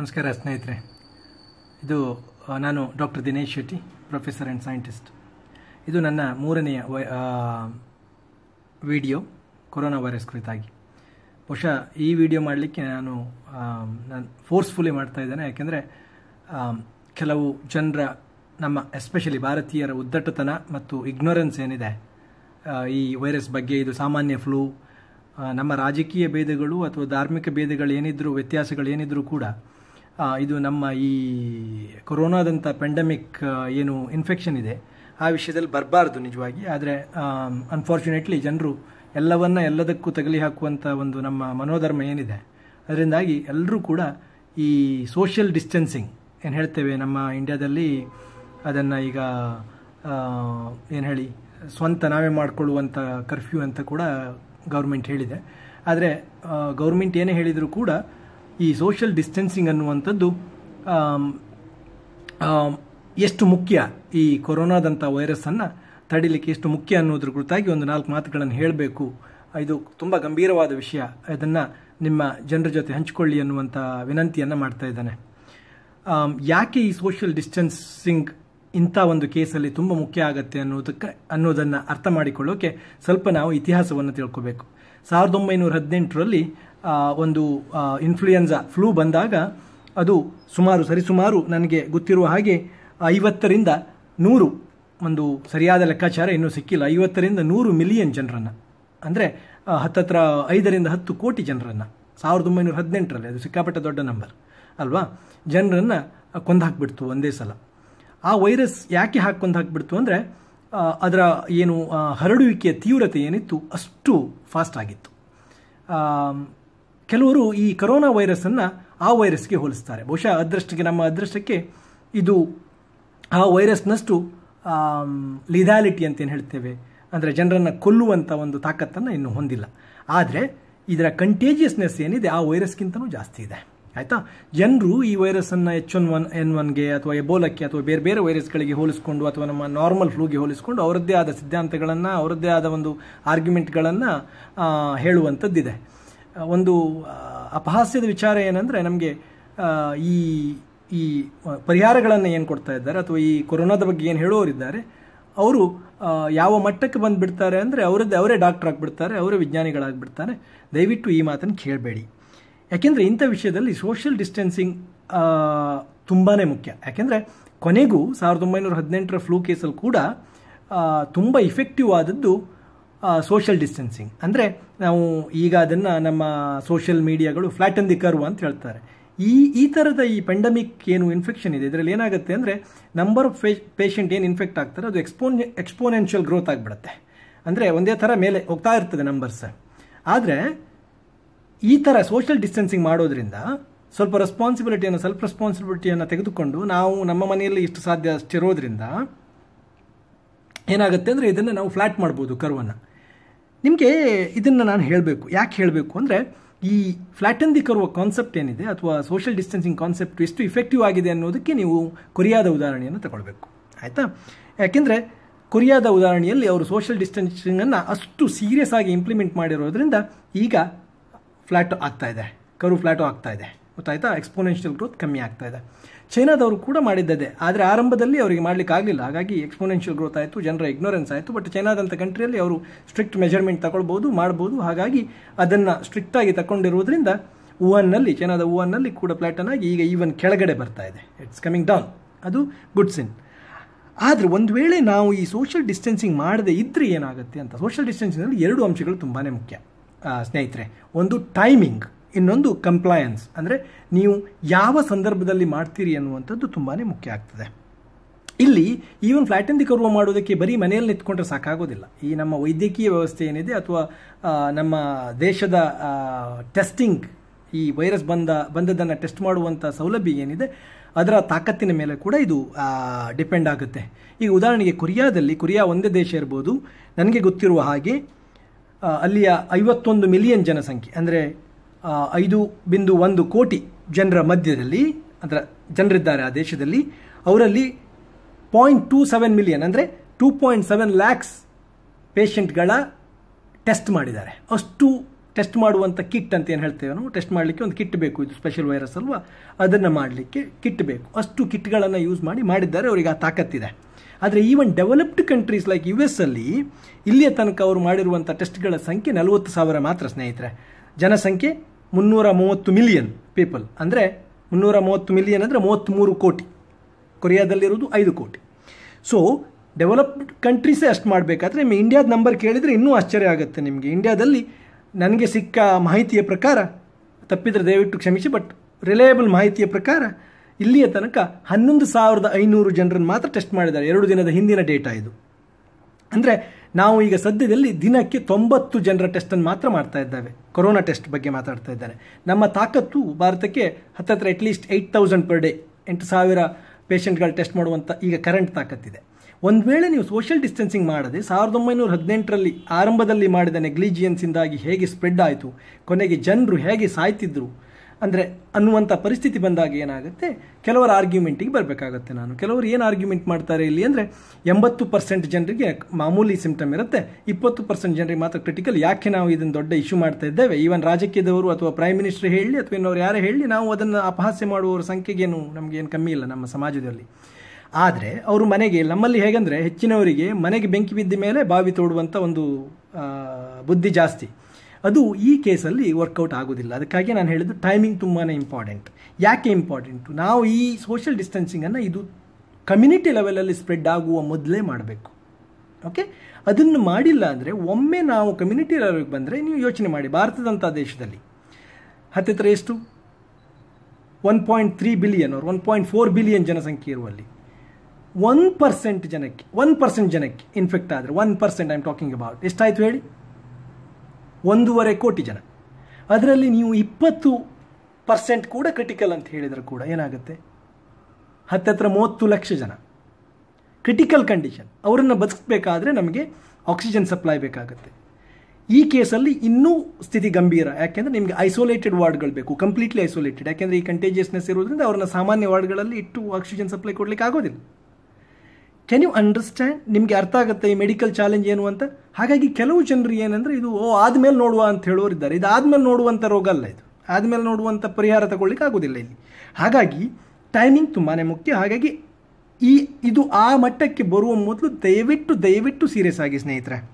ನಮಸ್ಕಾರ ಸ್ನೇಹಿತರೆ. ಇದು ನಾನು doctor Dinesh Shetty, professor and scientist. ಇದು ನನ್ನ ಮೂರನೆಯ ವಿಡಿಯೋ, ಕೊರೋನಾ ವೈರಸ್ ಕುರಿತಾಗಿ. ಬಹುಶಃ ಈ ವಿಡಿಯೋ ಮಾಡಲಿಕ್ಕೆ ನಾನು ನಾನು ಫೋರ್ಸ್ಫುಲಿ ಮಾಡ್ತಾ ಇದ್ದೇನೆ. ಯಾಕೆಂದರೆ ಕೆಲವು ಜನರ, ನಮ್ಮ ಎಸ್ಪೆಷಲಿ ಭಾರತೀಯರ ಉದ್ದಟತನ ಮತ್ತು ಇಗ್ನೋರೆನ್ಸ್ ಏನಿದೆ ಈ ವೈರಸ್ ಬಗ್ಗೆ ಇದು ಸಾಮಾನ್ಯ ಫ್ಲೂ ನಮ್ಮ ರಾಜಕೀಯ ಭೇದಗಳು ಅಥವಾ ಧಾರ್ಮಿಕ ಭೇದಗಳು ಏನಿದ್ರು ವ್ಯತ್ಯಾಸಗಳು ಏನಿದ್ರೂ ಕೂಡ ಇದು ನಮ್ಮ ಈ ಕೊರೋನಾದಂಥ ಪೆಂಡಮಿಕ್ ಏನು ಇನ್ಫೆಕ್ಷನ್ ಇದೆ, ಆ ವಿಷಯದಲ್ಲಿ ಬರಬಾರ್ದು ನಿಜವಾಗಿ. ಆದರೆ ಅನ್ಫಾರ್ಚುನೇಟ್ಲಿ ಜನರು ಎಲ್ಲವನ್ನ ಎಲ್ಲದಕ್ಕೂ ತಗಲಿ ಹಾಕುವಂಥ ಒಂದು ನಮ್ಮ ಮನೋಧರ್ಮ ಏನಿದೆ, ಅದರಿಂದಾಗಿ ಎಲ್ಲರೂ ಕೂಡ ಈ ಸೋಷಿಯಲ್ ಡಿಸ್ಟೆನ್ಸಿಂಗ್ ಏನು ಹೇಳ್ತೇವೆ ನಮ್ಮ ಇಂಡಿಯಾದಲ್ಲಿ ಅದನ್ನು ಈಗ ಏನು ಹೇಳಿ, ಸ್ವಂತ ನಾವೇ ಮಾಡಿಕೊಳ್ಳುವಂಥ ಕರ್ಫ್ಯೂ ಅಂತ ಕೂಡ ಗೌರ್ಮೆಂಟ್ ಹೇಳಿದೆ. ಆದರೆ ಗೌರ್ಮೆಂಟ್ ಏನೇ ಹೇಳಿದರೂ ಕೂಡ ಈ ಸೋಷಿಯಲ್ ಡಿಸ್ಟೆನ್ಸಿಂಗ್ ಅನ್ನುವಂಥದ್ದು ಎಷ್ಟು ಮುಖ್ಯ? ಈ ಕೊರೋನಾದಂಥ ವೈರಸ್ಸನ್ನು ತಡಿಲಿಕ್ಕೆ ಎಷ್ಟು ಮುಖ್ಯ ಅನ್ನೋದ್ರ ಕುರಿತಾಗಿ ಒಂದು ನಾಲ್ಕು ಮಾತುಗಳನ್ನು ಹೇಳಬೇಕು. ಇದು ತುಂಬ ಗಂಭೀರವಾದ ವಿಷಯ. ಅದನ್ನು ನಿಮ್ಮ ಜನರ ಜೊತೆ ಹಂಚಿಕೊಳ್ಳಿ ಅನ್ನುವಂಥ ವಿನಂತಿಯನ್ನು ಮಾಡ್ತಾ ಇದ್ದಾನೆ. ಯಾಕೆ ಈ ಸೋಷಿಯಲ್ ಡಿಸ್ಟೆನ್ಸಿಂಗ್ ಇಂಥ ಒಂದು ಕೇಸಲ್ಲಿ ತುಂಬ ಮುಖ್ಯ ಆಗತ್ತೆ ಅನ್ನೋದಕ್ಕೆ, ಅನ್ನೋದನ್ನು ಅರ್ಥ ಮಾಡಿಕೊಳ್ಳೋಕೆ ಸ್ವಲ್ಪ ನಾವು ಇತಿಹಾಸವನ್ನು ತಿಳ್ಕೋಬೇಕು. ಸಾವಿರದ ಒಂಬೈನೂರ ಹದಿನೆಂಟರಲ್ಲಿ ಒಂದು ಇನ್ಫ್ಲೂಯೆನ್ಸಾ ಫ್ಲೂ ಬಂದಾಗ ಅದು ಸುಮಾರು, ಸರಿಸುಮಾರು ನನಗೆ ಗೊತ್ತಿರುವ ಹಾಗೆ ಐವತ್ತರಿಂದ ನೂರು ಒಂದು ಸರಿಯಾದ ಲೆಕ್ಕಾಚಾರ ಇನ್ನೂ ಸಿಕ್ಕಿಲ್ಲ. ಐವತ್ತರಿಂದ ನೂರು ಮಿಲಿಯನ್ ಜನರನ್ನು. ಅಂದರೆ ಹತ್ತತ್ರ ಐದರಿಂದ ಹತ್ತು ಕೋಟಿ ಜನರನ್ನು. ಸಾವಿರದ ಒಂಬೈನೂರ ಹದಿನೆಂಟರಲ್ಲಿ, ಅದು ಸಿಕ್ಕಾಪಟ್ಟೆ ದೊಡ್ಡ ನಂಬರ್ ಅಲ್ವಾ? ಜನರನ್ನು ಕೊಂದು ಹಾಕ್ಬಿಡ್ತು ಒಂದೇ ಸಲ. ಆ ವೈರಸ್ ಯಾಕೆ ಹಾಕಿ ಕೊಂದು ಹಾಕ್ಬಿಡ್ತು ಅಂದರೆ ಅದರ ಏನು ಹರಡುವಿಕೆಯ ತೀವ್ರತೆ ಏನಿತ್ತು ಅಷ್ಟು ಫಾಸ್ಟ್ ಆಗಿತ್ತು. ಕೆಲವರು ಈ ಕರೋನಾ ವೈರಸ್ಸನ್ನು ಆ ವೈರಸ್ಗೆ ಹೋಲಿಸ್ತಾರೆ. ಬಹುಶಃ ಅದೃಷ್ಟಕ್ಕೆ, ನಮ್ಮ ಅದೃಷ್ಟಕ್ಕೆ ಇದು ಆ ವೈರಸ್ನಷ್ಟು ಲಿದಾಲಿಟಿ ಅಂತ ಏನು ಹೇಳ್ತೇವೆ, ಅಂದರೆ ಜನರನ್ನು ಕೊಲ್ಲುವಂಥ ಒಂದು ತಾಕತ್ತನ್ನು ಇನ್ನೂ ಹೊಂದಿಲ್ಲ. ಆದರೆ ಇದರ ಕಂಟೇಜಿಯಸ್ನೆಸ್ ಏನಿದೆ, ಆ ವೈರಸ್ಗಿಂತಲೂ ಜಾಸ್ತಿ ಇದೆ. ಆಯಿತಾ? ಜನರು ಈ ವೈರಸ್ಸನ್ನು ಎಚ್ ಒನ್ ಒನ್ ಎನ್ ಒನ್ಗೆ ಅಥವಾ ಎಬೋಲಕ್ಕೆ ಅಥವಾ ಬೇರೆ ಬೇರೆ ವೈರಸ್ಗಳಿಗೆ ಹೋಲಿಸ್ಕೊಂಡು ಅಥವಾ ನಮ್ಮ ನಾರ್ಮಲ್ ಫ್ಲೂಗೆ ಹೋಲಿಸ್ಕೊಂಡು ಅವರದ್ದೇ ಆದ ಸಿದ್ಧಾಂತಗಳನ್ನು, ಅವರದ್ದೇ ಆದ ಒಂದು ಆರ್ಗ್ಯುಮೆಂಟ್ಗಳನ್ನು ಹೇಳುವಂಥದ್ದಿದೆ ಒಂದು ಅಪಹಾಸ್ಯದ ವಿಚಾರ ಏನಂದರೆ ನಮಗೆ ಈ ಈ ಪರಿಹಾರಗಳನ್ನು ಏನು ಕೊಡ್ತಾ ಇದ್ದಾರೆ ಅಥವಾ ಈ ಕೊರೋನಾದ ಬಗ್ಗೆ ಏನು ಹೇಳೋರಿದ್ದಾರೆ ಅವರು ಯಾವ ಮಟ್ಟಕ್ಕೆ ಬಂದುಬಿಡ್ತಾರೆ ಅಂದರೆ ಅವರದ್ದು, ಅವರೇ ಡಾಕ್ಟರ್ ಆಗಿಬಿಡ್ತಾರೆ, ಅವರೇ ವಿಜ್ಞಾನಿಗಳಾಗಿಬಿಡ್ತಾರೆ. ದಯವಿಟ್ಟು ಈ ಮಾತನ್ನು ಕೇಳಬೇಡಿ. ಯಾಕೆಂದರೆ ಇಂಥ ವಿಷಯದಲ್ಲಿ ಸೋಷಿಯಲ್ ಡಿಸ್ಟೆನ್ಸಿಂಗ್ ತುಂಬಾ ಮುಖ್ಯ. ಯಾಕೆಂದರೆ ಕೊನೆಗೂ ಸಾವಿರದ ಒಂಬೈನೂರ ಹದಿನೆಂಟರ ಫ್ಲೂ ಕೇಸಲ್ಲಿ ಕೂಡ ತುಂಬ ಇಫೆಕ್ಟಿವ್ ಆದದ್ದು ಸೋಷಿಯಲ್ ಡಿಸ್ಟೆನ್ಸಿಂಗ್ ಅಂದರೆ ನಾವು ಈಗ ಅದನ್ನು ನಮ್ಮ ಸೋಷಿಯಲ್ ಮೀಡಿಯಾಗಳು ಫ್ಲಾಟ್ ದಿ ಕರ್ವ್ ಅಂತ ಹೇಳ್ತಾರೆ. ಈ ಈ ಥರದ ಈ ಪೆಂಡಮಿಕ್ ಏನು ಇನ್ಫೆಕ್ಷನ್ ಇದೆ, ಇದರಲ್ಲಿ ಏನಾಗುತ್ತೆ ಅಂದರೆ ನಂಬರ್ ಆಫ್ ಪೇಷಂಟ್ ಏನು ಇನ್ಫೆಕ್ಟ್ ಆಗ್ತಾರೆ ಅದು ಎಕ್ಸ್ಪೋನ್ ಎಕ್ಸ್ಪೋನೆನ್ಷಿಯಲ್ ಗ್ರೋತ್ ಆಗಿಬಿಡುತ್ತೆ. ಅಂದರೆ ಒಂದೇ ಥರ ಮೇಲೆ ಹೋಗ್ತಾ ಇರ್ತದೆ ನಂಬರ್ಸ್ ಆದರೆ ಈ ಥರ ಸೋಷಿಯಲ್ ಡಿಸ್ಟೆನ್ಸಿಂಗ್ ಮಾಡೋದ್ರಿಂದ ಸ್ವಲ್ಪ ರೆಸ್ಪಾನ್ಸಿಬಿಲಿಟಿಯನ್ನು ಸೆಲ್ಫ್ ರೆಸ್ಪಾನ್ಸಿಬಿಲಿಟಿಯನ್ನು ತೆಗೆದುಕೊಂಡು ನಾವು ನಮ್ಮ ಮನೆಯಲ್ಲಿ ಇಷ್ಟು ಸಾಧ್ಯ ಅಷ್ಟಿರೋದ್ರಿಂದ ಏನಾಗುತ್ತೆ ಅಂದರೆ ಇದನ್ನು ನಾವು ಫ್ಲ್ಯಾಟ್ ಮಾಡ್ಬೋದು ಕರ್ವನ್ನು ನಿಮಗೆ ಇದನ್ನು ನಾನು ಹೇಳಬೇಕು. ಯಾಕೆ ಹೇಳಬೇಕು ಅಂದರೆ ಈ ಫ್ಲ್ಯಾಟನ್ ದಿ ಕರುವ ಕಾನ್ಸೆಪ್ಟ್ ಏನಿದೆ ಅಥವಾ ಸೋಷಿಯಲ್ ಡಿಸ್ಟೆನ್ಸಿಂಗ್ ಕಾನ್ಸೆಪ್ಟ್ ಎಷ್ಟು ಇಫೆಕ್ಟಿವ್ ಆಗಿದೆ ಅನ್ನೋದಕ್ಕೆ ನೀವು ಕೊರಿಯಾದ ಉದಾಹರಣೆಯನ್ನು ತಗೊಳ್ಬೇಕು. ಆಯಿತಾ? ಯಾಕೆಂದರೆ ಕೊರಿಯಾದ ಉದಾಹರಣೆಯಲ್ಲಿ ಅವರು ಸೋಷಿಯಲ್ ಡಿಸ್ಟೆನ್ಸಿಂಗನ್ನು ಅಷ್ಟು ಸೀರಿಯಸ್ ಆಗಿ ಇಂಪ್ಲಿಮೆಂಟ್ ಮಾಡಿರೋದ್ರಿಂದ ಈಗ ಫ್ಲ್ಯಾಟ್ ಆಗ್ತಾ ಇದೆ. ಕರು ಫ್ಲ್ಯಾಟು ಆಗ್ತಾ ಇದೆ. ಗೊತ್ತಾಯ್ತಾ? ಎಕ್ಸ್ಪೋನೆನ್ಷಿಯಲ್ ಗ್ರೋತ್ ಕಮ್ಮಿ ಆಗ್ತಾ ಇದೆ. ಚೈನಾದವರು ಕೂಡ ಮಾಡಿದ್ದದೆ ಆದರೆ ಆರಂಭದಲ್ಲಿ ಅವರಿಗೆ ಮಾಡಲಿಕ್ಕೆ ಆಗಲಿಲ್ಲ. ಹಾಗಾಗಿ ಎಕ್ಸ್ಪೋನೆನ್ಷಿಯಲ್ ಗ್ರೋತ್ ಆಯಿತು, ಜನರ ಇಗ್ನೋರೆನ್ಸ್ ಆಯಿತು. ಬಟ್ ಚೈನಾದಂಥ ಕಂಟ್ರಿಯಲ್ಲಿ ಅವರು ಸ್ಟ್ರಿಕ್ಟ್ ಮೆಜರ್ಮೆಂಟ್ ತಗೊಳ್ಬೋದು ಮಾಡ್ಬೋದು ಹಾಗಾಗಿ ಅದನ್ನು ಸ್ಟ್ರಿಕ್ಟಾಗಿ ತಗೊಂಡಿರುವುದರಿಂದ ವುಹಾನ್ನಲ್ಲಿ ಚೈನಾದ ವುಹಾನ್ನಲ್ಲಿ ಕೂಡ ಪ್ಲಾಟನ್ ಆಗಿ ಈಗ ಈವನ್ ಕೆಳಗಡೆ ಬರ್ತಾ ಇದೆ. ಇಟ್ಸ್ ಕಮಿಂಗ್ ಡೌನ್ ಅದು ಗುಡ್ ಸಿನ್ ಆದರೆ ಒಂದು ವೇಳೆ ನಾವು ಈ ಸೋಷಿಯಲ್ ಡಿಸ್ಟೆನ್ಸಿಂಗ್ ಮಾಡದೇ ಇದ್ದರೆ ಏನಾಗುತ್ತೆ ಅಂತ. ಸೋಷಿಯಲ್ ಡಿಸ್ಟೆನ್ಸಿಂಗಲ್ಲಿ ಎರಡು ಅಂಶಗಳು ತುಂಬಾ ಮುಖ್ಯ. ಸ್ನೇಹಿತರೆ, ಒಂದು ಟೈಮಿಂಗ್ ಇನ್ನೊಂದು ಕಂಪ್ಲಯನ್ಸ್ ಅಂದರೆ ನೀವು ಯಾವ ಸಂದರ್ಭದಲ್ಲಿ ಮಾಡ್ತೀರಿ ಅನ್ನುವಂಥದ್ದು ತುಂಬಾ ಮುಖ್ಯ ಆಗ್ತದೆ. ಇಲ್ಲಿ ಈವನ್ ಫ್ಲಾಟ್ ದಿ ಕರ್ವ ಮಾಡೋದಕ್ಕೆ ಬರೀ ಮನೆಯಲ್ಲಿ ನಿಂತ್ಕೊಂಡ್ರೆ ಸಾಕಾಗೋದಿಲ್ಲ. ಈ ನಮ್ಮ ವೈದ್ಯಕೀಯ ವ್ಯವಸ್ಥೆ ಏನಿದೆ ಅಥವಾ ನಮ್ಮ ದೇಶದ ಟೆಸ್ಟಿಂಗ್ ಈ ವೈರಸ್ ಬಂದ ಬಂದದ್ದನ್ನು ಟೆಸ್ಟ್ ಮಾಡುವಂಥ ಸೌಲಭ್ಯ ಏನಿದೆ, ಅದರ ತಾಕತ್ತಿನ ಮೇಲೆ ಕೂಡ ಇದು ಡಿಪೆಂಡ್ ಆಗುತ್ತೆ. ಈಗ ಉದಾಹರಣೆಗೆ ಕೊರಿಯಾದಲ್ಲಿ, ಕೊರಿಯಾ ಒಂದೇ ದೇಶ ಇರ್ಬೋದು. ನನಗೆ ಗೊತ್ತಿರುವ ಹಾಗೆ ಅಲ್ಲಿಯ ಐವತ್ತೊಂದು ಮಿಲಿಯನ್ ಜನಸಂಖ್ಯೆ. ಅಂದರೆ ಐದು ಬಿಂದು ಒಂದು ಕೋಟಿ ಜನರ ಮಧ್ಯದಲ್ಲಿ ಅಂದರೆ ಜನರಿದ್ದಾರೆ ಆ ದೇಶದಲ್ಲಿ, ಅವರಲ್ಲಿ ಪಾಯಿಂಟ್ ಟೂ ಸೆವೆನ್ ಮಿಲಿಯನ್ ಅಂದರೆ ಟೂ ಪಾಯಿಂಟ್ ಸೆವೆನ್ ಲ್ಯಾಕ್ಸ್ ಪೇಷಂಟ್ಗಳ ಟೆಸ್ಟ್ ಮಾಡಿದ್ದಾರೆ. ಅಷ್ಟು ಟೆಸ್ಟ್ ಮಾಡುವಂಥ ಕಿಟ್ ಅಂತ ಏನು ಹೇಳ್ತೇವೆ ನಾವು? ಟೆಸ್ಟ್ ಮಾಡಲಿಕ್ಕೆ ಒಂದು ಕಿಟ್ ಬೇಕು, ಇದು ಸ್ಪೆಷಲ್ ವೈರಸ್ ಅಲ್ವಾ? ಅದನ್ನು ಮಾಡಲಿಕ್ಕೆ ಕಿಟ್ ಬೇಕು. ಅಷ್ಟು ಕಿಟ್ಗಳನ್ನು ಯೂಸ್ ಮಾಡಿ ಮಾಡಿದ್ದಾರೆ, ಅವರಿಗೆ ಆ ತಾಕತ್ತಿದೆ ಆದರೆ even developed countries like U S ಅಲ್ಲಿ, ಇಲ್ಲಿಯ ತನಕ ಅವರು ಮಾಡಿರುವಂಥ ಟೆಸ್ಟ್ಗಳ ಸಂಖ್ಯೆ ನಲವತ್ತು ಸಾವಿರ ಮಾತ್ರ, ಸ್ನೇಹಿತರೆ. ಜನಸಂಖ್ಯೆ ಮುನ್ನೂರ ಮೂವತ್ತು ಮಿಲಿಯನ್ ಪೀಪಲ್. ಅಂದರೆ ಮುನ್ನೂರ ಮೂವತ್ತು ಮಿಲಿಯನ್ ಅಂದರೆ ಮೂವತ್ತ್ಮೂರು ಕೋಟಿ. ಕೊರಿಯಾದಲ್ಲಿರೋದು ಐದು ಕೋಟಿ. ಸೊ ಡೆವಲಪ್ಡ್ ಕಂಟ್ರೀಸೇ ಅಷ್ಟು ಮಾಡಬೇಕಾದ್ರೆ ನಿಮ್ಮ ಇಂಡಿಯಾದ ನಂಬರ್ ಕೇಳಿದರೆ ಇನ್ನೂ ಆಶ್ಚರ್ಯ ಆಗುತ್ತೆ ನಿಮಗೆ. ಇಂಡಿಯಾದಲ್ಲಿ ನನಗೆ ಸಿಕ್ಕ ಮಾಹಿತಿಯ ಪ್ರಕಾರ, ತಪ್ಪಿದರೆ ದಯವಿಟ್ಟು ಕ್ಷಮಿಸಿ ಬಟ್ ರಿಲಯಬಲ್ ಮಾಹಿತಿಯ ಪ್ರಕಾರ ಇಲ್ಲಿಯ ತನಕ ಹನ್ನೊಂದು ಸಾವಿರದ ಐನೂರು ಜನರನ್ನು ಮಾತ್ರ ಟೆಸ್ಟ್ ಮಾಡಿದ್ದಾರೆ. ಎರಡು ದಿನದ ಹಿಂದಿನ ಡೇಟಾ ಇದು. ಅಂದರೆ ನಾವು ಈಗ ಸದ್ಯದಲ್ಲಿ ದಿನಕ್ಕೆ ತೊಂಬತ್ತು ಜನರ ಟೆಸ್ಟನ್ನು ಮಾತ್ರ ಮಾಡ್ತಾ ಇದ್ದೇವೆ. ಕೊರೋನಾ ಟೆಸ್ಟ್ ಬಗ್ಗೆ ಮಾತಾಡ್ತಾ ಇದ್ದಾರೆ. ನಮ್ಮ ತಾಕತ್ತು ಭಾರತಕ್ಕೆ ಹತ್ತತ್ರ at least eight thousand per day ಎಂಟು ಸಾವಿರ ಪೇಷಂಟ್ಗಳು ಟೆಸ್ಟ್ ಮಾಡುವಂಥ ಈಗ ಕರೆಂಟ್ ತಾಕತ್ತಿದೆ. ಒಂದು ವೇಳೆ ನೀವು ಸೋಷಿಯಲ್ ಡಿಸ್ಟೆನ್ಸಿಂಗ್ ಮಾಡದೆ ಸಾವಿರದ ಒಂಬೈನೂರ ಹದಿನೆಂಟರಲ್ಲಿ ಆರಂಭದಲ್ಲಿ ಮಾಡಿದ ನೆಗ್ಲಿಜಿಯನ್ಸಿಂದಾಗಿ ಹೇಗೆ ಸ್ಪ್ರೆಡ್ ಆಯಿತು, ಕೊನೆಗೆ ಜನರು ಹೇಗೆ ಸಾಯ್ತಿದ್ರು ಅಂದರೆ ಅನ್ನುವಂಥ ಪರಿಸ್ಥಿತಿ ಬಂದಾಗ ಏನಾಗುತ್ತೆ? ಕೆಲವರ ಆರ್ಗ್ಯುಮೆಂಟಿಗೆ ಬರಬೇಕಾಗುತ್ತೆ ನಾನು. ಕೆಲವರು ಏನು ಆರ್ಗ್ಯುಮೆಂಟ್ ಮಾಡ್ತಾರೆ ಇಲ್ಲಿ ಅಂದರೆ ಎಂಬತ್ತು ಪರ್ಸೆಂಟ್ ಜನರಿಗೆ ಮಾಮೂಲಿ ಸಿಂಪ್ಟಮ್ ಇರುತ್ತೆ. ಇಪ್ಪತ್ತು ಪರ್ಸೆಂಟ್ ಜನರಿಗೆ ಮಾತ್ರ ಕ್ರಿಟಿಕಲ್ ಯಾಕೆ ನಾವು ಇದನ್ನು ದೊಡ್ಡ ಇಶ್ಯೂ ಮಾಡ್ತಾ ಇದ್ದೇವೆ? ಈವನ್ ರಾಜಕೀಯದವರು ಅಥವಾ ಪ್ರೈಮ್ ಮಿನಿಸ್ಟರ್ ಹೇಳಿ ಅಥವಾ ಇನ್ನೊರು ಯಾರೇ ಹೇಳಿ ನಾವು ಅದನ್ನು ಅಪಹಾಸ್ಯ ಮಾಡುವವರ ಸಂಖ್ಯೆಗೇನು ನಮಗೇನು ಕಮ್ಮಿ ಇಲ್ಲ ನಮ್ಮ ಸಮಾಜದಲ್ಲಿ. ಆದರೆ ಅವರು ಮನೆಗೆ, ನಮ್ಮಲ್ಲಿ ಹೇಗೆಂದರೆ ಹೆಚ್ಚಿನವರಿಗೆ ಮನೆಗೆ ಬೆಂಕಿ ಬಿದ್ದ ಮೇಲೆ ಬಾವಿ ತೋಡುವಂಥ ಒಂದು ಬುದ್ಧಿ ಜಾಸ್ತಿ. ಅದು ಈ ಕೇಸಲ್ಲಿ ವರ್ಕೌಟ್ ಆಗೋದಿಲ್ಲ. ಅದಕ್ಕಾಗಿ ನಾನು ಹೇಳಿದ್ದು ಟೈಮಿಂಗ್ ತುಂಬಾ ಇಂಪಾರ್ಟೆಂಟ್ ಯಾಕೆ ಇಂಪಾರ್ಟೆಂಟು ನಾವು ಈ ಸೋಷಿಯಲ್ ಡಿಸ್ಟೆನ್ಸಿಂಗನ್ನು ಇದು ಕಮ್ಯುನಿಟಿ ಲೆವೆಲಲ್ಲಿ ಸ್ಪ್ರೆಡ್ ಆಗುವ ಮೊದಲೇ ಮಾಡಬೇಕು. ಓಕೆ ಅದನ್ನು ಮಾಡಿಲ್ಲ ಅಂದರೆ ಒಮ್ಮೆ ನಾವು ಕಮ್ಯುನಿಟಿ ಲೆವೆಲ್ಗೆ ಬಂದರೆ ನೀವು ಯೋಚನೆ ಮಾಡಿ. ಭಾರತದಂಥ ದೇಶದಲ್ಲಿ ಹತ್ತಿರ ಎಷ್ಟು? ಒನ್ ಪಾಯಿಂಟ್ ತ್ರೀ ಬಿಲಿಯನ್ ಅವ್ರು ಒನ್ ಪಾಯಿಂಟ್ ಫೋರ್ ಬಿಲಿಯನ್ ಜನಸಂಖ್ಯೆ ಇರುವಲ್ಲಿ. ಒನ್ ಪರ್ಸೆಂಟ್ ಜನಕ್ಕೆ ಒನ್ ಪರ್ಸೆಂಟ್ ಜನಕ್ಕೆ ಇನ್ಫೆಕ್ಟ್ ಆದರೆ one percent I am talking about ಎಷ್ಟಾಯಿತು ಹೇಳಿ? ಒಂದೂವರೆ ಕೋಟಿ ಜನ. ಅದರಲ್ಲಿ ನೀವು ಇಪ್ಪತ್ತು ಪರ್ಸೆಂಟ್ ಕೂಡ ಕ್ರಿಟಿಕಲ್ ಅಂತ ಹೇಳಿದರೆ ಕೂಡ ಏನಾಗುತ್ತೆ? ಹತ್ತತ್ರ ಮೂವತ್ತು ಲಕ್ಷ ಜನ. ಕ್ರಿಟಿಕಲ್ ಕಂಡೀಷನ್ ಅವರನ್ನು ಬದುಕಬೇಕಾದ್ರೆ ನಮಗೆ ಆಕ್ಸಿಜನ್ ಸಪ್ಲೈ ಬೇಕಾಗುತ್ತೆ. ಈ ಕೇಸಲ್ಲಿ ಇನ್ನೂ ಸ್ಥಿತಿ ಗಂಭೀರ. ಯಾಕೆಂದರೆ ನಿಮಗೆ ಐಸೋಲೇಟೆಡ್ ವಾರ್ಡ್ಗಳು ಬೇಕು. ಕಂಪ್ಲೀಟ್ಲಿ ಐಸೋಲೇಟೆಡ್ ಯಾಕೆಂದರೆ ಈ ಕಂಟೇಜಿಯಸ್ನೆಸ್ ಇರೋದ್ರಿಂದ ಅವ್ರನ್ನ ಸಾಮಾನ್ಯ ವಾರ್ಡ್ಗಳಲ್ಲಿ ಇಟ್ಟು ಆಕ್ಸಿಜನ್ ಸಪ್ಲೈ ಕೊಡಲಿಕ್ಕೆ ಆಗೋದಿಲ್ಲ. ಕ್ಯಾನ್ ಯು ಅಂಡರ್ಸ್ಟ್ಯಾಂಡ್ ನಿಮಗೆ ಅರ್ಥ ಆಗುತ್ತೆ ಈ ಮೆಡಿಕಲ್ ಚಾಲೆಂಜ್ ಏನು ಅಂತ? ಹಾಗಾಗಿ ಕೆಲವು ಜನರು ಏನಂದರೆ ಇದು, ಓ, ಆದಮೇಲೆ ನೋಡುವ ಅಂತ ಹೇಳೋರಿದ್ದಾರೆ ಇದು ಆದಮೇಲೆ ನೋಡುವಂಥ ರೋಗ ಅಲ್ಲ ಇದು. ಆದಮೇಲೆ ನೋಡುವಂಥ ಪರಿಹಾರ ತಗೊಳ್ಳಿಕ್ಕೆ ಆಗೋದಿಲ್ಲ ಇಲ್ಲಿ. ಹಾಗಾಗಿ ಟೈಮಿಂಗ್ ತುಂಬಾ ಮುಖ್ಯ. ಹಾಗಾಗಿ, ಈ, ಇದು ಆ ಮಟ್ಟಕ್ಕೆ ಬರುವ ಮೊದಲು ದಯವಿಟ್ಟು ದಯವಿಟ್ಟು ಸೀರಿಯಸ್ ಆಗಿ ಸ್ನೇಹಿತರೆ.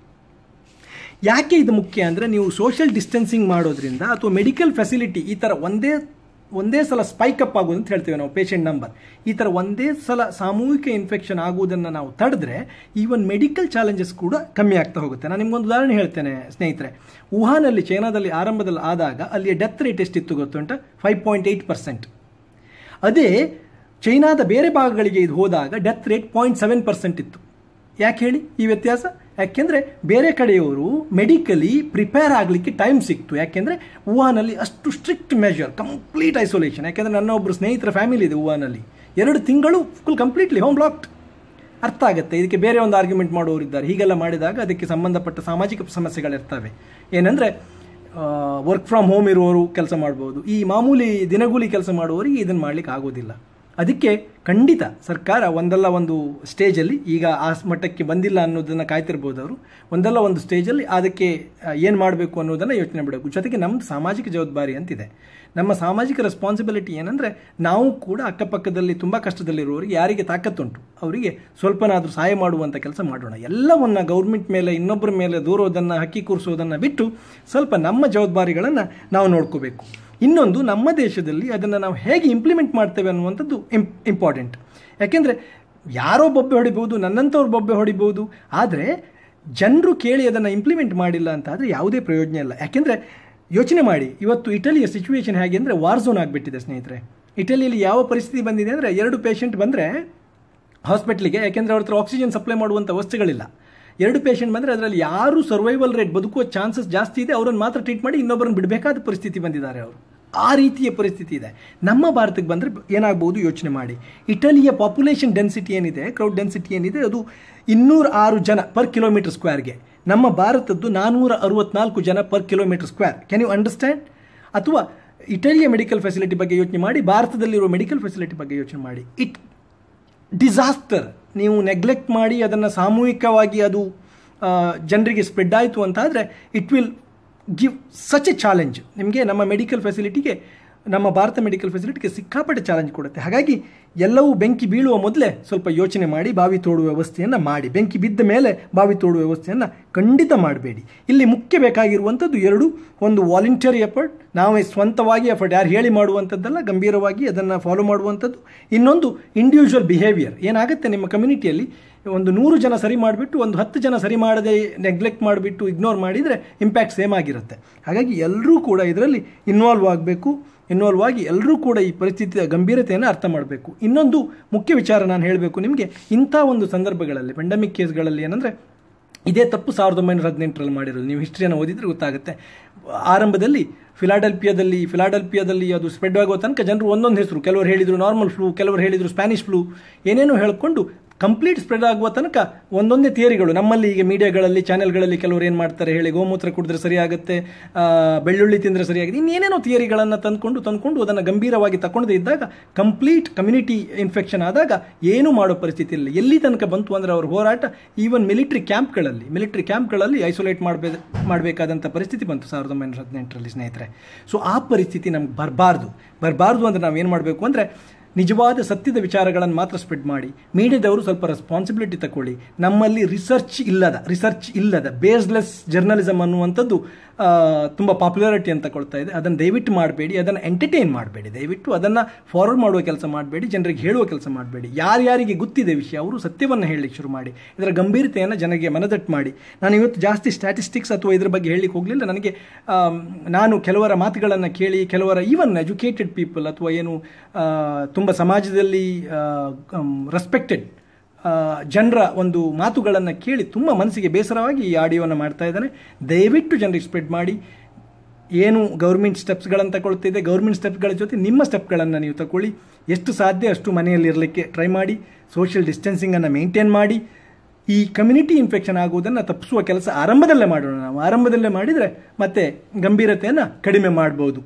ಯಾಕೆ ಇದು ಮುಖ್ಯ ಅಂದರೆ, ನೀವು ಸೋಷಿಯಲ್ ಡಿಸ್ಟೆನ್ಸಿಂಗ್ ಮಾಡೋದ್ರಿಂದ ಅಥವಾ ಮೆಡಿಕಲ್ ಫೆಸಿಲಿಟಿ ಈ ಥರ ಒಂದೇ ಒಂದೇ ಸಲ ಸ್ಪೈಕ್ ಅಪ್ ಆಗೋದು ಅಂತ ಹೇಳ್ತೇವೆ ನಾವು ಪೇಷಂಟ್ ನಂಬರ್ ಈ ಥರ ಒಂದೇ ಸಲ ಸಾಮೂಹಿಕ ಇನ್ಫೆಕ್ಷನ್ ಆಗುವುದನ್ನು ನಾವು ತಡೆದ್ರೆ ಈವನ್ ಮೆಡಿಕಲ್ ಚಾಲೆಂಜಸ್ ಕೂಡ ಕಮ್ಮಿ ಆಗ್ತಾ ಹೋಗುತ್ತೆ. ನಾನು ನಿಮ್ಗೊಂದು ಉದಾಹರಣೆ ಹೇಳ್ತೇನೆ, ಸ್ನೇಹಿತರೆ. ವುಹಾನಲ್ಲಿ ಚೈನಾದಲ್ಲಿ ಆರಂಭದಲ್ಲಿ ಆದಾಗ ಅಲ್ಲಿಯ ಡೆತ್ ರೇಟ್ ಎಷ್ಟಿತ್ತು ಗೊತ್ತುಂಟ? ಫೈವ್ ಪಾಯಿಂಟ್ ಏಯ್ಟ್ ಪರ್ಸೆಂಟ್ ಅದೇ ಚೈನಾದ ಬೇರೆ ಭಾಗಗಳಿಗೆ ಇದು ಹೋದಾಗ death rate point seven percent ಇತ್ತು. ಯಾಕೆ ಹೇಳಿ? ಈ ವ್ಯತ್ಯಾಸ? ಯಾಕೆಂದರೆ ಬೇರೆ ಕಡೆಯವರು ಮೆಡಿಕಲಿ ಪ್ರಿಪೇರ್ ಆಗಲಿಕ್ಕೆ ಟೈಮ್ ಸಿಕ್ತು. ಯಾಕೆಂದರೆ ವುಹಾನಲ್ಲಿ ಅಷ್ಟು ಸ್ಟ್ರಿಕ್ಟ್ ಮೆಷರ್ ಕಂಪ್ಲೀಟ್ ಐಸೋಲೇಷನ್ ಯಾಕೆಂದರೆ ನನ್ನ ಒಬ್ಬರು ಸ್ನೇಹಿತರ ಫ್ಯಾಮಿಲಿ ಇದೆ ವುಹಾನಲ್ಲಿ ಎರಡು ತಿಂಗಳು ಫುಲ್ ಕಂಪ್ಲೀಟ್ಲಿ ಹೋಮ್ ಬ್ಲಾಕ್ಡ್ ಅರ್ಥ ಆಗುತ್ತೆ. ಇದಕ್ಕೆ ಬೇರೆ ಒಂದು ಆರ್ಗ್ಯುಮೆಂಟ್ ಮಾಡೋರಿದ್ದಾರೆ ಹೀಗೆಲ್ಲ ಮಾಡಿದಾಗ ಅದಕ್ಕೆ ಸಂಬಂಧಪಟ್ಟ ಸಾಮಾಜಿಕ ಸಮಸ್ಯೆಗಳಿರ್ತವೆ. ಏನಂದರೆ ವರ್ಕ್ ಫ್ರಮ್ ಹೋಮ್ ಇರುವವರು ಕೆಲಸ ಮಾಡ್ಬೋದು. ಈ ಮಾಮೂಲಿ ದಿನಗೂಲಿ ಕೆಲಸ ಮಾಡುವವರಿಗೆ ಇದನ್ನು ಮಾಡಲಿಕ್ಕೆ ಆಗೋದಿಲ್ಲ. ಅದಕ್ಕೆ ಖಂಡಿತ ಸರ್ಕಾರ ಒಂದಲ್ಲ ಒಂದು ಸ್ಟೇಜಲ್ಲಿ ಈಗ ಆ ಮಟ್ಟಕ್ಕೆ ಬಂದಿಲ್ಲ ಅನ್ನೋದನ್ನು ಕಾಯ್ತಿರ್ಬೋದು ಅವರು. ಒಂದಲ್ಲ ಒಂದು ಸ್ಟೇಜಲ್ಲಿ ಅದಕ್ಕೆ ಏನು ಮಾಡಬೇಕು ಅನ್ನೋದನ್ನು ಯೋಚನೆ ಮಾಡಬೇಕು ಜೊತೆಗೆ ನಮ್ಮದು ಸಾಮಾಜಿಕ ಜವಾಬ್ದಾರಿ ಅಂತಿದೆ. ನಮ್ಮ ಸಾಮಾಜಿಕ ರೆಸ್ಪಾನ್ಸಿಬಿಲಿಟಿ ಏನಂದರೆ ನಾವು ಕೂಡ ಅಕ್ಕಪಕ್ಕದಲ್ಲಿ ತುಂಬ ಕಷ್ಟದಲ್ಲಿರುವವರಿಗೆ ಯಾರಿಗೆ ತಾಕತ್ತುಂಟು, ಅವರಿಗೆ ಸ್ವಲ್ಪನಾದರೂ ಸಹಾಯ ಮಾಡುವಂಥ ಕೆಲಸ ಮಾಡೋಣ. ಎಲ್ಲವನ್ನು ಗೌರ್ಮೆಂಟ್ ಮೇಲೆ ಇನ್ನೊಬ್ಬರ ಮೇಲೆ ದೂರೋದನ್ನು, ಹಕ್ಕಿ ಕೂರಿಸೋದನ್ನು ಬಿಟ್ಟು ಸ್ವಲ್ಪ ನಮ್ಮ ಜವಾಬ್ದಾರಿಗಳನ್ನು ನಾವು ನೋಡ್ಕೋಬೇಕು. ಇನ್ನೊಂದು ನಮ್ಮ ದೇಶದಲ್ಲಿ ಅದನ್ನು ನಾವು ಹೇಗೆ ಇಂಪ್ಲಿಮೆಂಟ್ ಮಾಡ್ತೇವೆ ಅನ್ನುವಂಥದ್ದು ಇಂಪ್ ಇಂಪಾರ್ಟೆಂಟ್ ಯಾಕೆಂದರೆ ಯಾರೋ ಬೊಬ್ಬೆ ಹೊಡಿಬೋದು ನನ್ನಂಥವ್ರು ಬೊಬ್ಬೆ ಹೊಡಿಬೋದು ಆದರೆ ಜನರು ಕೇಳಿ ಅದನ್ನು ಇಂಪ್ಲಿಮೆಂಟ್ ಮಾಡಿಲ್ಲ ಅಂತ ಆದರೆ ಯಾವುದೇ ಪ್ರಯೋಜನ ಇಲ್ಲ. ಯಾಕೆಂದರೆ ಯೋಚನೆ ಮಾಡಿ, ಇವತ್ತು ಇಟಲಿಯ ಸಿಚುವೇಶನ್ ಹೇಗೆ ಅಂದರೆ ವಾರ್ ಝೋನ್ ಆಗಿಬಿಟ್ಟಿದೆ ಸ್ನೇಹಿತರೆ. ಇಟಲಿಯಲ್ಲಿ ಯಾವ ಪರಿಸ್ಥಿತಿ ಬಂದಿದೆ ಅಂದರೆ ಎರಡು ಪೇಷಂಟ್ ಬಂದರೆ ಹಾಸ್ಪಿಟ್ಲಿಗೆ ಯಾಕೆಂದರೆ ಅವ್ರ ಹತ್ರ ಆಕ್ಸಿಜನ್ ಸಪ್ಲೈ ಮಾಡುವಂಥ ವಸ್ತುಗಳಿಲ್ಲ. ಎರಡು ಪೇಷಂಟ್ ಬಂದರೆ ಅದರಲ್ಲಿ ಯಾರು ಸರ್ವೈವಲ್ ರೇಟ್ ಬದುಕುವ ಚಾನ್ಸಸ್ ಜಾಸ್ತಿ ಇದೆ, ಅವರನ್ನು ಮಾತ್ರ ಟ್ರೀಟ್ ಮಾಡಿ ಇನ್ನೊಬ್ಬರನ್ನು ಬಿಡಬೇಕಾದ ಪರಿಸ್ಥಿತಿ ಬಂದಿದ್ದಾರೆ ಅವರು. ಆ ರೀತಿಯ ಪರಿಸ್ಥಿತಿ ಇದೆ. ನಮ್ಮ ಭಾರತಕ್ಕೆ ಬಂದರೆ ಏನಾಗ್ಬೋದು ಯೋಚನೆ ಮಾಡಿ. ಇಟಲಿಯ ಪಾಪ್ಯುಲೇಷನ್ ಡೆನ್ಸಿಟಿ ಏನಿದೆ ಕ್ರೌಡ್ ಡೆನ್ಸಿಟಿ ಏನಿದೆ, ಅದು ಇನ್ನೂರ ಆರು ಜನ ಪರ್ ಕಿಲೋಮೀಟರ್ ಸ್ಕ್ವೇರ್ಗೆ ನಮ್ಮ ಭಾರತದ್ದು ನಾನ್ನೂರ ಅರವತ್ನಾಲ್ಕು ಜನ per kilometre square can you understand ಅಥವಾ ಇಟಲಿಯ ಮೆಡಿಕಲ್ ಫೆಸಿಲಿಟಿ ಬಗ್ಗೆ ಯೋಚನೆ ಮಾಡಿ, ಭಾರತದಲ್ಲಿರುವ ಮೆಡಿಕಲ್ ಫೆಸಿಲಿಟಿ ಬಗ್ಗೆ ಯೋಚನೆ ಮಾಡಿ. ಇಟ್ ಡಿಸಾಸ್ಟರ್ ನೀವು ನೆಗ್ಲೆಕ್ಟ್ ಮಾಡಿ ಅದನ್ನು ಸಾಮೂಹಿಕವಾಗಿ ಅದು ಜನರಿಗೆ ಸ್ಪ್ರೆಡ್ ಆಯಿತು ಅಂತ ಆದರೆ it will give such a challenge ನಿಮಗೆ ನಮ್ಮ ಮೆಡಿಕಲ್ ಫೆಸಿಲಿಟಿಗೆ ನಮ್ಮ ಭಾರತ ಮೆಡಿಕಲ್ ಫೆಸಿಲಿಟಿಗೆ ಸಿಕ್ಕಾಪಟ್ಟೆ ಚಾಲೆಂಜ್ ಕೊಡುತ್ತೆ. ಹಾಗಾಗಿ ಎಲ್ಲವೂ ಬೆಂಕಿ ಬೀಳುವ ಮೊದಲೇ ಸ್ವಲ್ಪ ಯೋಚನೆ ಮಾಡಿ, ಬಾವಿ ತೋಡುವ ವ್ಯವಸ್ಥೆಯನ್ನು ಮಾಡಿ. ಬೆಂಕಿ ಬಿದ್ದ ಮೇಲೆ ಬಾವಿ ತೋಡುವ ವ್ಯವಸ್ಥೆಯನ್ನು ಖಂಡಿತ ಮಾಡಬೇಡಿ. ಇಲ್ಲಿ ಮುಖ್ಯ ಬೇಕಾಗಿರುವಂಥದ್ದು ಎರಡು, ಒಂದು ವಾಲಂಟಿಯರ್ ಎಫರ್ಟ್. ನಾವೇ ಸ್ವಂತವಾಗಿ ಎಫರ್ಟ್ ಯಾರು ಹೇಳಿ ಮಾಡುವಂಥದ್ದಲ್ಲ ಗಂಭೀರವಾಗಿ ಅದನ್ನು ಫಾಲೋ ಮಾಡುವಂಥದ್ದು ಇನ್ನೊಂದು ಇಂಡಿವಿಜುವಲ್ ಬಿಹೇವಿಯರ್ ಏನಾಗುತ್ತೆ ನಿಮ್ಮ ಕಮ್ಯುನಿಟಿಯಲ್ಲಿ ಒಂದು ನೂರು ಜನ ಸರಿ ಮಾಡಿಬಿಟ್ಟು, ಒಂದು ಹತ್ತು ಜನ ಸರಿ ಮಾಡದೆ ನೆಗ್ಲೆಕ್ಟ್ ಮಾಡಿಬಿಟ್ಟು ಇಗ್ನೋರ್ ಮಾಡಿದರೆ ಇಂಪ್ಯಾಕ್ಟ್ ಸೇಮ್ ಆಗಿರುತ್ತೆ. ಹಾಗಾಗಿ ಎಲ್ಲರೂ ಕೂಡ ಇದರಲ್ಲಿ ಇನ್ವಾಲ್ವ್ ಆಗಬೇಕು. ಇನ್ವಾಲ್ವ್ ಎಲ್ಲರೂ ಕೂಡ ಈ ಪರಿಸ್ಥಿತಿಯ ಗಂಭೀರತೆಯನ್ನು ಅರ್ಥ ಮಾಡಬೇಕು. ಇನ್ನೊಂದು ಮುಖ್ಯ ವಿಚಾರ ನಾನು ಹೇಳಬೇಕು ನಿಮಗೆ, ಇಂಥ ಒಂದು ಸಂದರ್ಭಗಳಲ್ಲಿ ಪೆಂಡಮಿಕ್ ಕೇಸ್ಗಳಲ್ಲಿ ಏನಂದರೆ, ಇದೇ ತಪ್ಪು ಸಾವಿರದ ಒಂಬೈನೂರ ಹದಿನೆಂಟರಲ್ಲಿ ಮಾಡಿರೋದು. ನೀವು ಹಿಸ್ಟ್ರಿಯನ್ನು ಓದಿದರೆ ಗೊತ್ತಾಗುತ್ತೆ. ಆರಂಭದಲ್ಲಿ ಫಿಲಾಡೆಲ್ಪಿಯಾದಲ್ಲಿ ಫಿಲಾಡೆಲ್ಪಿಯಾದಲ್ಲಿ ಅದು ಸ್ಪ್ರೆಡ್ ಆಗೋ ತನಕ ಜನರು ಒಂದೊಂದು ಹೆಸರು, ಕೆಲವರು ಹೇಳಿದರು ನಾರ್ಮಲ್ ಫ್ಲೂ ಕೆಲವರು ಹೇಳಿದರು ಸ್ಪ್ಯಾನಿಷ್ ಫ್ಲೂ ಏನೇನೋ ಹೇಳ್ಕೊಂಡು ಕಂಪ್ಲೀಟ್ ಸ್ಪ್ರೆಡ್ ಆಗುವ ತನಕ ಒಂದೊಂದೇ ಥಿಯರಿಗಳು ನಮ್ಮಲ್ಲಿ ಈಗ ಮೀಡಿಯಾಗಳಲ್ಲಿ ಚಾನೆಲ್ಗಳಲ್ಲಿ ಕೆಲವರು ಏನು ಮಾಡ್ತಾರೆ ಹೇಳಿ, ಗೋಮೂತ್ರ ಕುಡಿದ್ರೆ ಸರಿಯಾಗುತ್ತೆ ಬೆಳ್ಳುಳ್ಳಿ ತಿಂದರೆ ಸರಿಯಾಗುತ್ತೆ ಇನ್ನೇನೇನೋ ಥಿಯರಿಗಳನ್ನು ತಂದ್ಕೊಂಡು ತಂದ್ಕೊಂಡು ಅದನ್ನು ಗಂಭೀರವಾಗಿ ತಗೊಂಡೇ ಇದ್ದಾಗ ಕಂಪ್ಲೀಟ್ ಕಮ್ಯುನಿಟಿ ಇನ್ಫೆಕ್ಷನ್ ಆದಾಗ ಏನೂ ಮಾಡೋ ಪರಿಸ್ಥಿತಿ ಇಲ್ಲ. ಎಲ್ಲಿ ತನಕ ಬಂತು ಅಂದರೆ ಅವ್ರ ಹೋರಾಟ ಈವನ್ ಮಿಲಿಟ್ರಿ ಕ್ಯಾಂಪ್ಗಳಲ್ಲಿ ಮಿಲಿಟ್ರಿ ಕ್ಯಾಂಪ್ಗಳಲ್ಲಿ ಐಸೋಲೇಟ್ ಮಾಡಬೇ ಮಾಡಬೇಕಾದಂಥ ಪರಿಸ್ಥಿತಿ ಬಂತು ಸಾವಿರದ ಒಂಬೈನೂರ ಹದಿನೆಂಟರಲ್ಲಿ, ಸ್ನೇಹಿತರೆ. ಸೊ ಆ ಪರಿಸ್ಥಿತಿ ನಮ್ಗೆ ಬರಬಾರ್ದು. ಬರಬಾರ್ದು ಅಂದರೆ ನಾವು ಏನು ಮಾಡಬೇಕು ಅಂದರೆ ನಿಜವಾದ ಸತ್ಯದ ವಿಚಾರಗಳನ್ನು ಮಾತ್ರ ಸ್ಪ್ರೆಡ್ ಮಾಡಿ. ಮೀಡಿಯಾದವರು ಸ್ವಲ್ಪ ರೆಸ್ಪಾನ್ಸಿಬಿಲಿಟಿ ತಗೊಳ್ಳಿ ನಮ್ಮಲ್ಲಿ ರಿಸರ್ಚ್ ಇಲ್ಲದ ರಿಸರ್ಚ್ ಇಲ್ಲದ ಬೇಸ್ಲೆಸ್ ಜರ್ನಲಿಸಮ್ ಅನ್ನುವಂಥದ್ದು ತುಂಬ ಪಾಪ್ಯುಲಾರಿಟಿ ಅಂತ ಕೊಡ್ತಾ ಇದೆ. ಅದನ್ನು ದಯವಿಟ್ಟು ಮಾಡಬೇಡಿ. ಅದನ್ನು ಎಂಟರ್ಟೈನ್ ಮಾಡಬೇಡಿ. ದಯವಿಟ್ಟು ಅದನ್ನು ಫಾರ್ವರ್ಡ್ ಮಾಡುವ ಕೆಲಸ ಮಾಡಬೇಡಿ. ಜನರಿಗೆ ಹೇಳುವ ಕೆಲಸ ಮಾಡಬೇಡಿ. ಯಾರ್ಯಾರಿಗೆ ಗೊತ್ತಿದೆ ವಿಷಯ, ಅವರು ಸತ್ಯವನ್ನು ಹೇಳಲಿಕ್ಕೆ ಶುರು ಮಾಡಿ. ಇದರ ಗಂಭೀರತೆಯನ್ನು ಜನರಿಗೆ ಮನದಟ್ಟು ಮಾಡಿ. ನಾನು ಇವತ್ತು ಜಾಸ್ತಿ ಸ್ಟ್ಯಾಟಿಸ್ಟಿಕ್ಸ್ ಅಥವಾ ಇದರ ಬಗ್ಗೆ ಹೇಳಲಿಕ್ಕೆ ಹೋಗಲಿಲ್ಲ. ನನಗೆ ನಾನು ಕೆಲವರ ಮಾತುಗಳನ್ನು ಕೇಳಿ, ಕೆಲವರ ಈವನ್ ಎಜುಕೇಟೆಡ್ ಪೀಪಲ್ ಅಥವಾ ಏನು ತುಂಬ ಸಮಾಜದಲ್ಲಿ ರೆಸ್ಪೆಕ್ಟೆಡ್ ಜನರ ಒಂದು ಮಾತುಗಳನ್ನು ಕೇಳಿ ತುಂಬ ಮನಸ್ಸಿಗೆ ಬೇಸರವಾಗಿ ಈ ಆಡಿಯೋವನ್ನು ಮಾಡ್ತಾ ಇದ್ದಾನೆ. ದಯವಿಟ್ಟು ಜನರಿಗೆ ಸ್ಪ್ರೆಡ್ ಮಾಡಿ. ಏನು ಗೌರ್ಮೆಂಟ್ ಸ್ಟೆಪ್ಸ್ಗಳನ್ನು ತಗೊಳ್ತಿದೆ ಗೌರ್ಮೆಂಟ್ ಸ್ಟೆಪ್ಗಳ ಜೊತೆ ನಿಮ್ಮ ಸ್ಟೆಪ್ಗಳನ್ನು ನೀವು ತಗೊಳ್ಳಿ. ಎಷ್ಟು ಸಾಧ್ಯ ಅಷ್ಟು ಮನೆಯಲ್ಲಿರಲಿಕ್ಕೆ ಟ್ರೈ ಮಾಡಿ. ಸೋಷಿಯಲ್ ಡಿಸ್ಟೆನ್ಸಿಂಗನ್ನು ಮೇಂಟೈನ್ ಮಾಡಿ. ಈ ಕಮ್ಯುನಿಟಿ ಇನ್ಫೆಕ್ಷನ್ ಆಗುವುದನ್ನು ತಪ್ಪಿಸುವ ಕೆಲಸ ಆರಂಭದಲ್ಲೇ ಮಾಡೋಣ ನಾವು. ಆರಂಭದಲ್ಲೇ ಮಾಡಿದರೆ ಮತ್ತೆ ಗಂಭೀರತೆಯನ್ನು ಕಡಿಮೆ ಮಾಡ್ಬೋದು.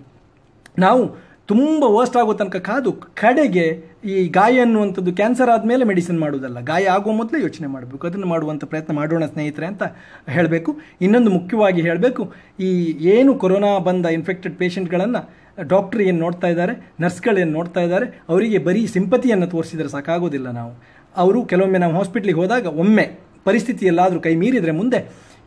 ನಾವು ತುಂಬ ವರ್ಸ್ಟ್ ಆಗೋ ತನಕ ಕಾದು ಕಡೆಗೆ ಈ ಗಾಯ ಅನ್ನುವಂಥದ್ದು ಕ್ಯಾನ್ಸರ್ ಆದಮೇಲೆ ಮೆಡಿಸಿನ್ ಮಾಡೋದಲ್ಲ ಗಾಯ ಆಗುವ ಮೊದಲೇ ಯೋಚನೆ ಮಾಡಬೇಕು. ಅದನ್ನು ಮಾಡುವಂಥ ಪ್ರಯತ್ನ ಮಾಡೋಣ ಸ್ನೇಹಿತರೆ ಅಂತ ಹೇಳಬೇಕು. ಇನ್ನೊಂದು ಮುಖ್ಯವಾಗಿ ಹೇಳಬೇಕು. ಈ ಏನು ಕೊರೋನಾ ಬಂದ ಇನ್ಫೆಕ್ಟೆಡ್ ಪೇಷೆಂಟ್ಗಳನ್ನು ಡಾಕ್ಟ್ರ್ ಏನು ನೋಡ್ತಾ ಇದ್ದಾರೆ? ನರ್ಸ್ಗಳೇನು ನೋಡ್ತಾ ಇದ್ದಾರೆ? ಅವರಿಗೆ ಬರೀ ಸಿಂಪತಿಯನ್ನು ತೋರಿಸಿದರೆ ಸಾಕಾಗೋದಿಲ್ಲ ನಾವು. ಅವರು ಕೆಲವೊಮ್ಮೆ ನಾವು ಹಾಸ್ಪಿಟ್ಲಿಗೆ ಹೋದಾಗ ಒಮ್ಮೆ ಪರಿಸ್ಥಿತಿ ಎಲ್ಲಾದರೂ ಕೈ ಮೀರಿದರೆ ಮುಂದೆ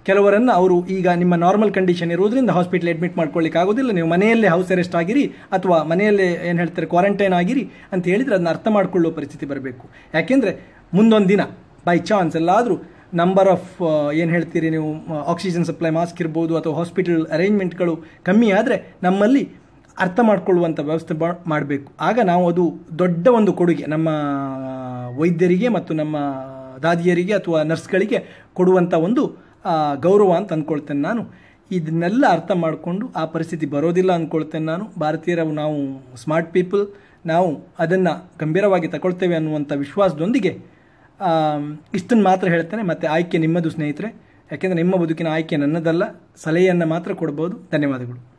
ಕೆಲವರನ್ನು ಅವರು ಈಗ ನಿಮ್ಮ ನಾರ್ಮಲ್ ಕಂಡೀಷನ್ ಇರೋದ್ರಿಂದ ಹಾಸ್ಪಿಟಲ್ ಅಡ್ಮಿಟ್ ಮಾಡ್ಕೊಳ್ಳಿಕ್ಕೆ ಆಗೋದಿಲ್ಲ. ನೀವು ಮನೆಯಲ್ಲೇ ಹೌಸ್ ಅರೆಸ್ಟ್ ಆಗಿರಿ ಅಥವಾ ಮನೆಯಲ್ಲೇ ಏನು ಹೇಳ್ತಾರೆ ಕ್ವಾರಂಟೈನ್ ಆಗಿರಿ ಅಂತ ಹೇಳಿದರೆ ಅದನ್ನ ಅರ್ಥ ಮಾಡ್ಕೊಳ್ಳೋ ಪರಿಸ್ಥಿತಿ ಬರಬೇಕು. ಯಾಕೆಂದರೆ ಮುಂದೊಂದು ದಿನ ಬೈ ಚಾನ್ಸ್ ಎಲ್ಲಾದರೂ ನಂಬರ್ ಆಫ್ ಏನು ಹೇಳ್ತೀರಿ ನೀವು ಆಕ್ಸಿಜನ್ ಸಪ್ಲೈ ಮಾಸ್ಕ್ ಇರ್ಬೋದು ಅಥವಾ ಹಾಸ್ಪಿಟಲ್ ಅರೇಂಜ್ಮೆಂಟ್ಗಳು ಕಮ್ಮಿ ಆದರೆ ನಮ್ಮಲ್ಲಿ ಅರ್ಥ ಮಾಡಿಕೊಳ್ಳುವಂಥ ವ್ಯವಸ್ಥೆ ಮಾಡಬೇಕು. ಆಗ ನಾವು ಅದು ದೊಡ್ಡ ಒಂದು ಕೊಡುಗೆ ನಮ್ಮ ವೈದ್ಯರಿಗೆ ಮತ್ತು ನಮ್ಮ ದಾದಿಯರಿಗೆ ಅಥವಾ ನರ್ಸ್ಗಳಿಗೆ ಕೊಡುವಂಥ ಒಂದು ಗೌರವ ಅಂತ ಅಂದ್ಕೊಳ್ತೇನೆ ನಾನು. ಇದನ್ನೆಲ್ಲ ಅರ್ಥ ಮಾಡಿಕೊಂಡು ಆ ಪರಿಸ್ಥಿತಿ ಬರೋದಿಲ್ಲ ಅಂದ್ಕೊಳ್ತೇನೆ ನಾನು. ಭಾರತೀಯರ ನಾವು ಸ್ಮಾರ್ಟ್ ಪೀಪಲ್ ನಾವು ಅದನ್ನು ಗಂಭೀರವಾಗಿ ತಗೊಳ್ತೇವೆ ಅನ್ನುವಂಥ ವಿಶ್ವಾಸದೊಂದಿಗೆ ಇಷ್ಟನ್ನು ಮಾತ್ರ ಹೇಳ್ತೇನೆ. ಮತ್ತು ಆಯ್ಕೆ ನಿಮ್ಮದು ಸ್ನೇಹಿತರೆ. ಯಾಕೆಂದರೆ ನಿಮ್ಮ ಬದುಕಿನ ಆಯ್ಕೆ ನನ್ನದಲ್ಲ. ಸಲಹೆಯನ್ನು ಮಾತ್ರ ಕೊಡ್ಬೋದು. ಧನ್ಯವಾದಗಳು.